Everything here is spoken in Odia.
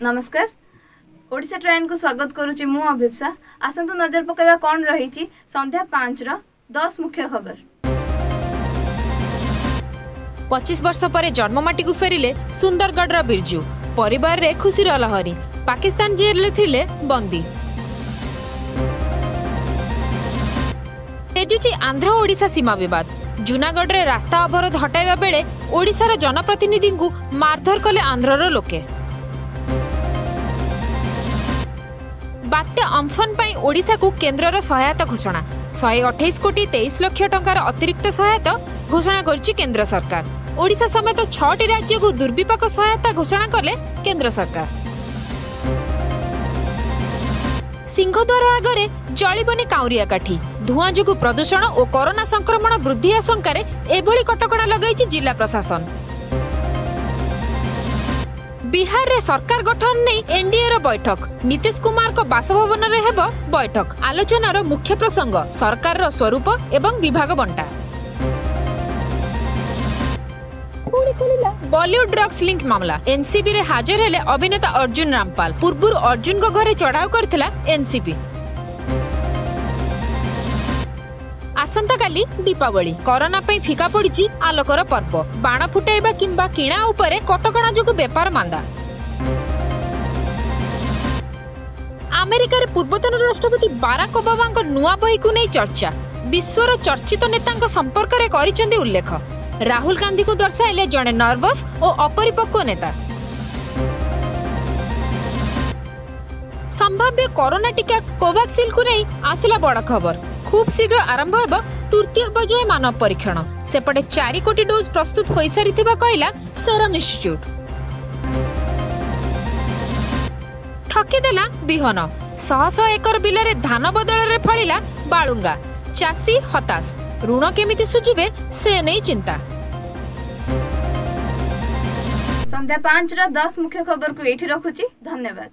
ନମସ୍କାର। ଓଡ଼ିଶା ଟ୍ରେନ୍କୁ ସ୍ୱାଗତ କରୁଛି ମୁଁ ଅଭିପ୍ସା। ଆସନ୍ତୁ ନଜର ପକାଇବା କ'ଣ ରହିଛି ସନ୍ଧ୍ୟା ପାଞ୍ଚର ଦଶ ମୁଖ୍ୟ ଖବର। ପଚିଶ ବର୍ଷ ପରେ ଜନ୍ମମାଟିକୁ ଫେରିଲେ ସୁନ୍ଦରଗଡ଼ର ବିର୍ଜୁ। ପରିବାରରେ ଖୁସିର ଲହରୀ। ପାକିସ୍ତାନ ଜେଲରେ ଥିଲେ ବନ୍ଦୀ। ତେଜୁଛି ଆନ୍ଧ୍ର ଓଡ଼ିଶା ସୀମା ବିବାଦ। ଜୁନାଗଡ଼ରେ ରାସ୍ତା ଅବରୋଧ ହଟାଇବା ବେଳେ ଓଡ଼ିଶାର ଜନପ୍ରତିନିଧିଙ୍କୁ ମାରଧର କଲେ ଆନ୍ଧ୍ରର ଲୋକେ। ବାତ୍ୟା ଅମ୍ଫନ ପାଇଁ ଓଡ଼ିଶାକୁ କେନ୍ଦ୍ରର ସହାୟତା ଘୋଷଣା। ଶହେ ଅଠେଇଶ କୋଟି ତେଇଶ ଲକ୍ଷ ଟଙ୍କାର ଅତିରିକ୍ତ ସହାୟତା ଘୋଷଣା କରିଛି କେନ୍ଦ୍ର ସରକାର। ଓଡ଼ିଶା ସମେତ ଛଅଟି ରାଜ୍ୟକୁ ଦୁର୍ବିପାକ ସହାୟତା ଘୋଷଣା କଲେ କେନ୍ଦ୍ର ସରକାର। ସିଂହଦ୍ୱାର ଆଗରେ ଜଳିବନି କାଉରିଆ କାଠି ଧୂଆଁ ଯୋଗୁଁ ପ୍ରଦୂଷଣ ଓ କରୋନା ସଂକ୍ରମଣ ବୃଦ୍ଧି ଆଶଙ୍କାରେ ଏଭଳି କଟକଣା ଲଗାଇଛି ଜିଲ୍ଲା ପ୍ରଶାସନ। ବିହାରରେ ସରକାର ଗଠନ ନେଇ ଏନ୍ଡିଏର ବୈଠକ। ନୀତିଶ କୁମାରଙ୍କ ବାସଭବନରେ ହେବ ବୈଠକ। ଆଲୋଚନାର ମୁଖ୍ୟ ପ୍ରସଙ୍ଗ ସରକାରର ସ୍ୱରୂପ ଏବଂ ବିଭାଗ ବଣ୍ଟା। ପୁଣି ଖୋଲିଲା ବଲିଉଡ ଡ୍ରଗ୍ସ ଲିଙ୍କ ମାମଲା। ଏନସିବିରେ ହାଜର ହେଲେ ଅଭିନେତା ଅର୍ଜୁନ ରାମପାଲ। ପୂର୍ବରୁ ଅର୍ଜୁନଙ୍କ ଘରେ ଚଢାଉ କରିଥିଲା ଏନସିବି ଆସନ୍ତାକାଲି ଦୀପାବଳି। କରୋନା ପାଇଁ ଫିକା ପଡିଛି ଆଲୋକର ପର୍ବ। ବାଣ ଫୁଟାଇବା କିମ୍ବା କିଣା ଉପରେ କଟକଣା ଯୋଗୁଁ ବେପାର ମାନ୍ଦା। ଆମେରିକାରେ ପୂର୍ବତନ ରାଷ୍ଟ୍ରପତି ବାରାକ ଓବାମାଙ୍କ ନୂଆ ବହିକୁ ନେଇ ଚର୍ଚ୍ଚା। ବିଶ୍ୱର ଚର୍ଚ୍ଚିତ ନେତାଙ୍କ ସମ୍ପର୍କରେ କରିଛନ୍ତି ଉଲ୍ଲେଖ। ରାହୁଲ ଗାନ୍ଧୀଙ୍କୁ ଦର୍ଶାଇଲେ ଜଣେ ନର୍ଭସ୍ ଓ ଅପରିପକ୍ୱ ନେତା। ସମ୍ଭାବ୍ୟ କରୋନା ଟିକା କୋଭାକ୍ସିନକୁ ନେଇ ଆସିଲା ବଡ ଖବର। ଖୁବ୍ ଶୀଘ୍ର ଆରମ୍ଭ ହେବ ତୃତୀୟ ପର୍ଯ୍ୟାୟ ମାନବ ପରୀକ୍ଷଣ। ସେପଟେ ଚାରି କୋଟି ଡୋଜ୍ ପ୍ରସ୍ତୁତ ହୋଇସାରିଥିବା କହିଲା ସେରମ୍ ଇନଷ୍ଟିଚ୍ୟୁଟ୍। ଠକିଦେଲା ବିହନ। ଶହ ଶହ ଏକର ବିଲରେ ଧାନ ବଦଳରେ ଫଳିଲା ବାଳୁଙ୍ଗା। ଚାଷୀ ହତାଶ। ଋଣ କେମିତି ସୁଝିବେ ସେ ନେଇ ଚିନ୍ତା। ସନ୍ଧ୍ୟା ପାଞ୍ଚର ଦଶ ମୁଖ୍ୟ ଖବରକୁ ଏଇଠି ରଖୁଛି। ଧନ୍ୟବାଦ।